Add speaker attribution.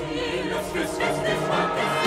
Speaker 1: Christus, Christus, Christus, Christus,